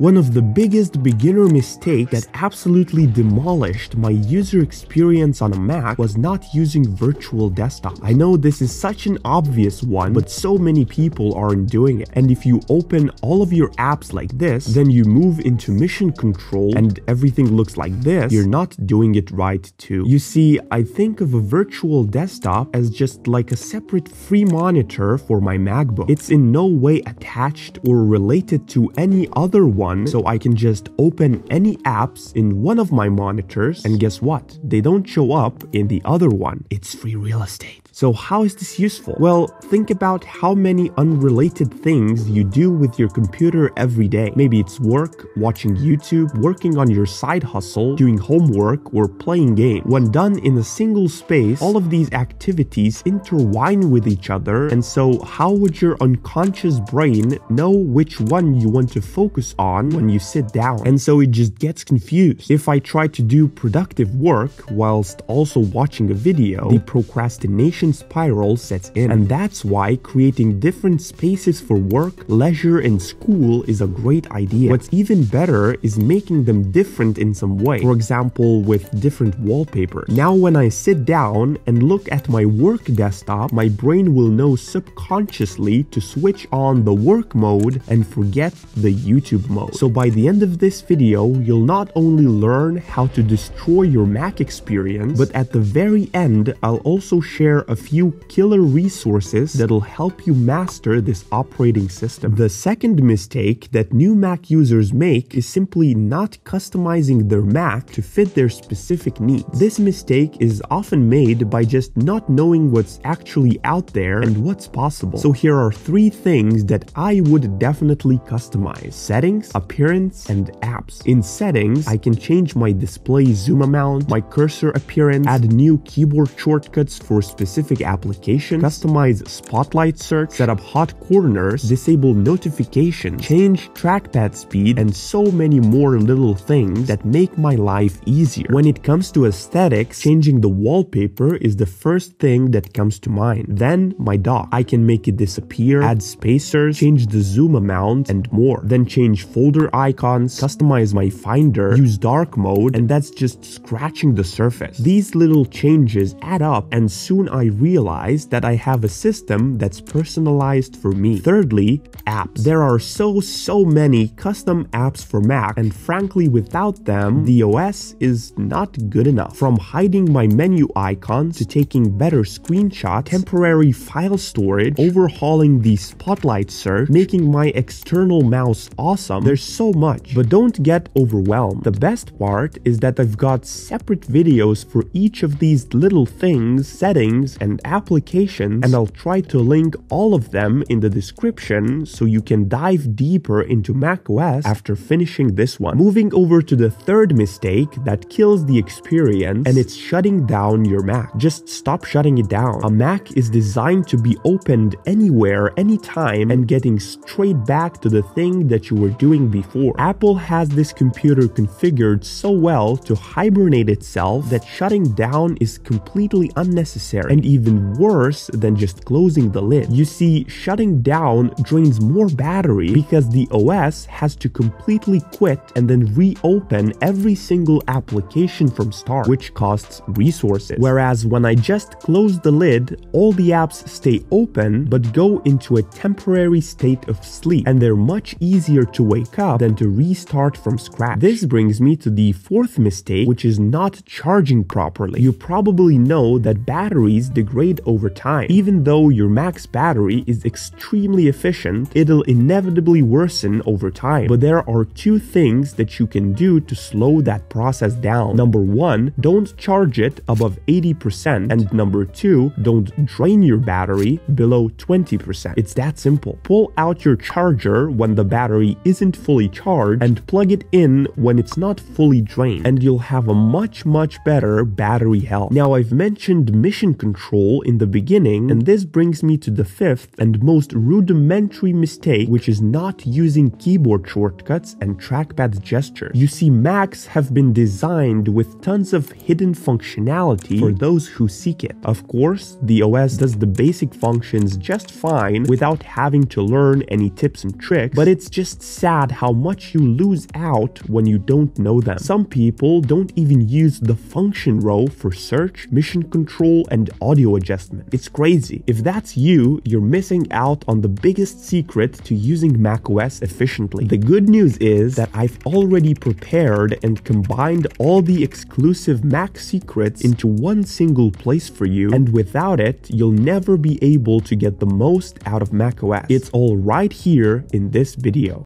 One of the biggest beginner mistakes that absolutely demolished my user experience on a Mac was not using virtual desktop. I know this is such an obvious one, but so many people aren't doing it. And if you open all of your apps like this, then you move into mission control and everything looks like this, you're not doing it right too. You see, I think of a virtual desktop as just like a separate free monitor for my MacBook. It's in no way attached or related to any other one one so I can just open any apps in one of my monitors and guess what? They don't show up in the other one. It's free real estate. So how is this useful? Well, think about how many unrelated things you do with your computer every day. Maybe it's work, watching YouTube, working on your side hustle, doing homework, or playing games. When done in a single space, all of these activities intertwine with each other, and so how would your unconscious brain know which one you want to focus on when you sit down? And so it just gets confused. If I try to do productive work whilst also watching a video, the procrastination spiral sets in. And that's why creating different spaces for work, leisure, and school is a great idea. What's even better is making them different in some way. For example, with different wallpaper. Now when I sit down and look at my work desktop, my brain will know subconsciously to switch on the work mode and forget the YouTube mode. So by the end of this video, you'll not only learn how to destroy your Mac experience, but at the very end, I'll also share a few killer resources that'll help you master this operating system. The second mistake that new Mac users make is simply not customizing their Mac to fit their specific needs. This mistake is often made by just not knowing what's actually out there and what's possible. So here are three things that I would definitely customize. Settings, appearance, and apps. In settings, I can change my display zoom amount, my cursor appearance, add new keyboard shortcuts for specific specific application, customize spotlight search, set up hot corners, disable notification, change trackpad speed, and so many more little things that make my life easier. When it comes to aesthetics, changing the wallpaper is the first thing that comes to mind. Then my dock. I can make it disappear, add spacers, change the zoom amount, and more. Then change folder icons, customize my finder, use dark mode, and that's just scratching the surface. These little changes add up and soon I realize that I have a system that's personalized for me. Thirdly, apps. There are so, so many custom apps for Mac, and frankly, without them, the OS is not good enough. From hiding my menu icon to taking better screenshots, temporary file storage, overhauling the spotlight search, making my external mouse awesome, there's so much. But don't get overwhelmed. The best part is that I've got separate videos for each of these little things, settings, and applications and I'll try to link all of them in the description so you can dive deeper into macOS after finishing this one. Moving over to the third mistake that kills the experience and it's shutting down your Mac. Just stop shutting it down. A Mac is designed to be opened anywhere, anytime and getting straight back to the thing that you were doing before. Apple has this computer configured so well to hibernate itself that shutting down is completely unnecessary and even worse than just closing the lid. You see, shutting down drains more battery because the OS has to completely quit and then reopen every single application from start, which costs resources. Whereas when I just close the lid, all the apps stay open but go into a temporary state of sleep, and they're much easier to wake up than to restart from scratch. This brings me to the fourth mistake, which is not charging properly. You probably know that batteries degrade over time. Even though your Mac's battery is extremely efficient, it'll inevitably worsen over time. But there are two things that you can do to slow that process down. Number one, don't charge it above 80%, and number two, don't drain your battery below 20%. It's that simple. Pull out your charger when the battery isn't fully charged and plug it in when it's not fully drained, and you'll have a much, much better battery health. Now, I've mentioned mission control control in the beginning, and this brings me to the fifth and most rudimentary mistake, which is not using keyboard shortcuts and trackpad gestures. You see, Macs have been designed with tons of hidden functionality for those who seek it. Of course, the OS does the basic functions just fine without having to learn any tips and tricks, but it's just sad how much you lose out when you don't know them. Some people don't even use the function row for search, mission control, and audio adjustment. It's crazy. If that's you, you're missing out on the biggest secret to using macOS efficiently. The good news is that I've already prepared and combined all the exclusive Mac secrets into one single place for you, and without it, you'll never be able to get the most out of macOS. It's all right here in this video.